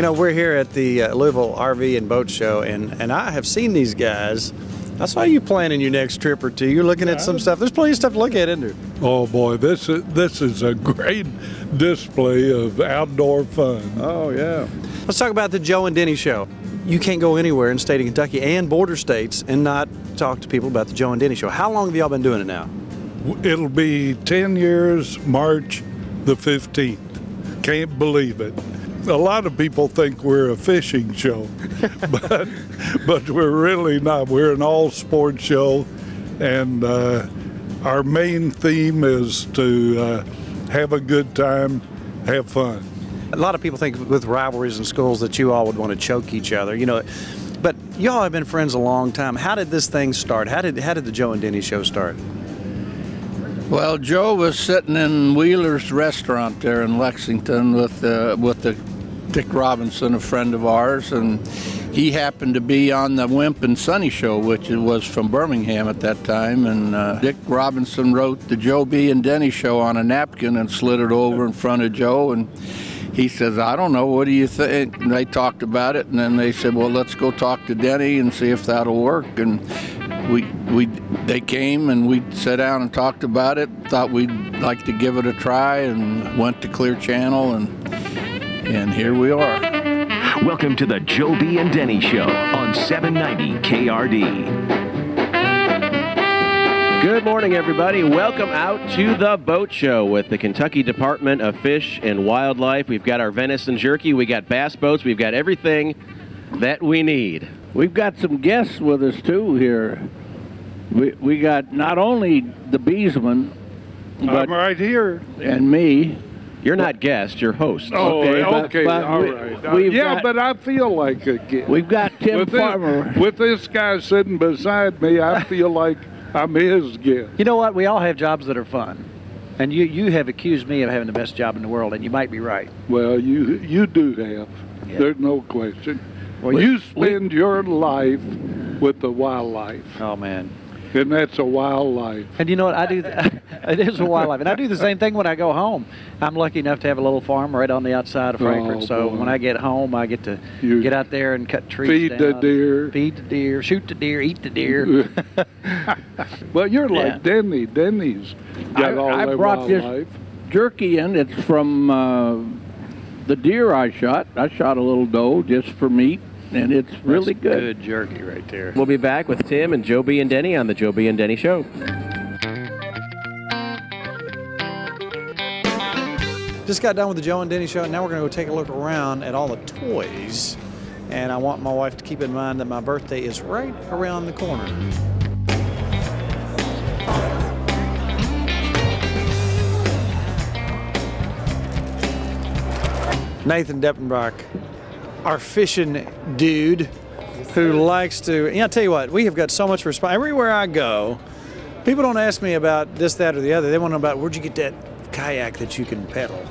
You know, we're here at the uh, Louisville RV and Boat Show, and, and I have seen these guys. I saw you planning your next trip or two. You're looking at some stuff. There's plenty of stuff to look at, isn't there? Oh boy, this is this is a great display of outdoor fun. Oh, yeah. Let's talk about the Joe and Denny Show. You can't go anywhere in the state of Kentucky and border states and not talk to people about the Joe and Denny Show. How long have y'all been doing it now? It'll be 10 years March the 15th. Can't believe it. A lot of people think we're a fishing show, but but we're really not. We're an all sports show, and uh, our main theme is to uh, have a good time, have fun. A lot of people think with rivalries in schools that you all would want to choke each other, you know. But y'all have been friends a long time. How did this thing start? How did how did the Joe and Denny show start? Well, Joe was sitting in Wheeler's restaurant there in Lexington with uh, with the Dick Robinson, a friend of ours, and he happened to be on the Wimp and Sonny show, which was from Birmingham at that time. And uh, Dick Robinson wrote the Joe B and Denny show on a napkin and slid it over in front of Joe and. He says, I don't know, what do you think? And they talked about it, and then they said, well, let's go talk to Denny and see if that'll work. And we we they came and we sat down and talked about it. Thought we'd like to give it a try, and went to Clear Channel, and and here we are. Welcome to the Joe B and Denny Show on 790 KRD. Good morning, everybody. Welcome out to the boat show with the Kentucky Department of Fish and Wildlife. We've got our venison jerky, we got bass boats, we've got everything that we need. We've got some guests with us too here. We we got not only the Beesman, but I'm right here. and me. You're not guest, you're host. Oh, Okay, but- okay, but all we- right. Uh, we've yeah, got- but I feel like a kid. We've got Tim with Farmer. This, with this guy sitting beside me, I feel like I'm his guest. You know what? We all have jobs that are fun. And you, you have accused me of having the best job in the world, and you might be right. Well, you you do have. There's no question. Well, you spend your life with the wildlife, Oh, man. And that's a wildlife. And you know what? I do. it is a wildlife, and I do the same thing when I go home. I'm lucky enough to have a little farm right on the outside of Frankfort. Oh, so boy. when I get home, I get to You get out there and cut trees. feed the deer. feed the deer, shoot the deer, eat the deer. well, you're like Yeah. Denny. Denny's got I- all I that brought this- Jerky in. It's from uh, the deer I shot. I shot a little doe just for meat, and mm-hmm. it's really That's good. Good jerky right there. We'll be back with Tim and Joe B and Denny on the Joe B and Denny Show. Just got done with the Joe and Denny Show, and now we're going to go take a look around at all the toys. And I want my wife to keep in mind that my birthday is right around the corner. Nathan Deppenbrock, our fishing dude who likes to. You know, I tell you what, we have got so much response. Everywhere I go, people don't ask me about this, that, or the other. They want to know about where'd you get that kayak that you can pedal.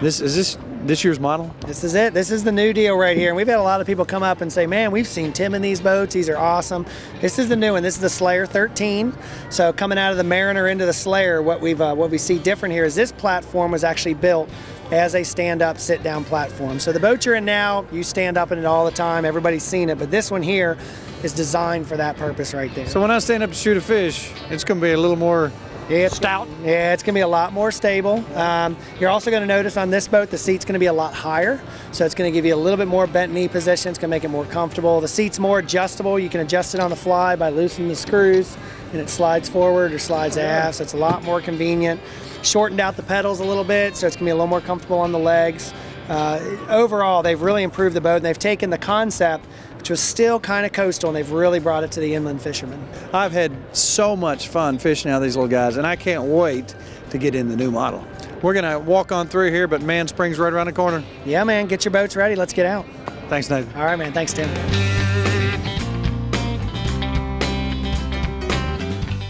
This is this this year's model. This is it. This is the new deal right here. And we've had a lot of people come up and say, man, we've seen Tim in these boats. These are awesome. This is the new one. This is the Slayer 13. So coming out of the Mariner into the Slayer, what we've uh, what we see different here is this platform was actually built as a stand-up, sit-down platform. So the boat you're in now, you stand up in it all the time. Everybody's seen it. But this one here is designed for that purpose right there. So when I stand up to shoot a fish, it's going to be a little more it's, Stout. Yeah, it's going to be a lot more stable. Um, you're also going to notice on this boat the seat's going to be a lot higher, so it's going to give you a little bit more bent knee position. It's going to make it more comfortable. The seat's more adjustable. You can adjust it on the fly by loosening the screws, and it slides forward or slides aft. So it's a lot more convenient. Shortened out the pedals a little bit, so it's going to be a little more comfortable on the legs. Uh, overall, they've really improved the boat, and they've taken the concept, which was still kind of coastal, and they've really brought it to the inland fishermen. I've had so much fun fishing out these little guys, and I can't wait to get in the new model. We're gonna walk on through here, but Man Springs right around the corner. Yeah, man, get your boats ready. Let's get out. Thanks, Nathan. All right, man. Thanks, Tim.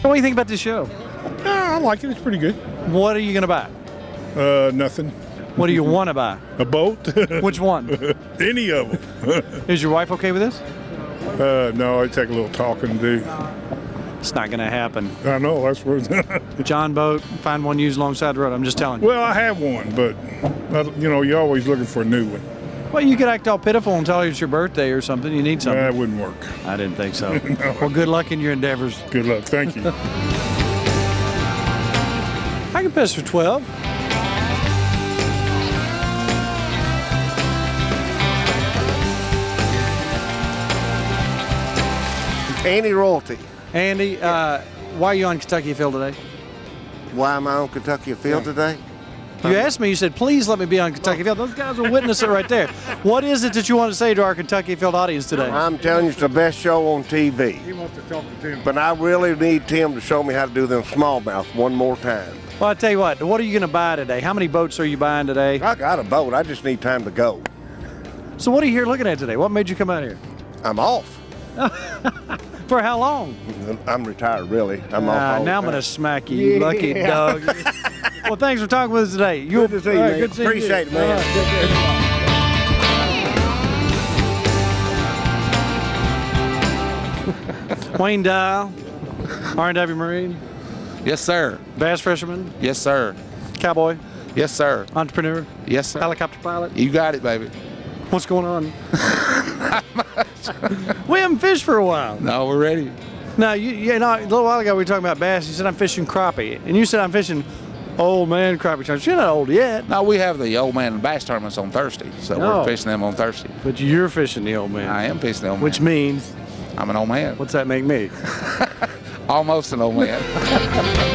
What do you think about this show? Yeah, I like it. It's pretty good. What are you gonna buy? Uh, nothing. What do you want to buy? A boat? Which one? Any of them. Is your wife okay with this? uh, no, I take a little talking to do. It's not gonna happen. I know that's where. John boat, find one used alongside the road. I'm just telling you. well, I have one, but you know, you're always looking for a new one. Well, you could act all pitiful and tell her it's your birthday or something. You need something. That wouldn't work. I didn't think so. Well, good luck in your endeavors. Good luck. Thank you. I can piss for 12. Andy Royalty. Andy, uh, why are you on Kentucky Afield today? Why am I on Kentucky Afield today? You asked me, you said, please let me be on Kentucky Afield. Those guys will witness it right there. What is it that you want to say to our Kentucky Afield audience today? I'm telling you, it's the best show on TV. He wants to talk to Tim. But I really need Tim to show me how to do them smallmouths one more time. Well, I tell you what, what are you going to buy today? How many boats are you buying today? I got a boat. I just need time to go. So, what are you here looking at today? What made you come out here? I'm off. For how long? I'm retired, really. I'm off. Ah, now I'm going to smack you, you lucky dog. well, thanks for talking with us today. You Good to see you, All right, man. Good to see you. Appreciate it, man. All right, take. Wayne Dial, R&W Marine, Yes, sir. bass fisherman, Yes, sir. cowboy, Yes, sir. entrepreneur, Yes, sir. helicopter pilot. You got it, baby. What's going on? we haven't fished for a while. No, we're ready. Now, you, you know, a little while ago we were talking about bass. You said I'm fishing crappie, and you said I'm fishing old man crappie tournaments. You're not old yet, No, we have the old man bass tournaments on Thursday, so Oh. we're fishing them on Thursday. but you're fishing the old man. I am fishing the old Which man. Which means, I'm an old man. what's that make me? Almost an old man.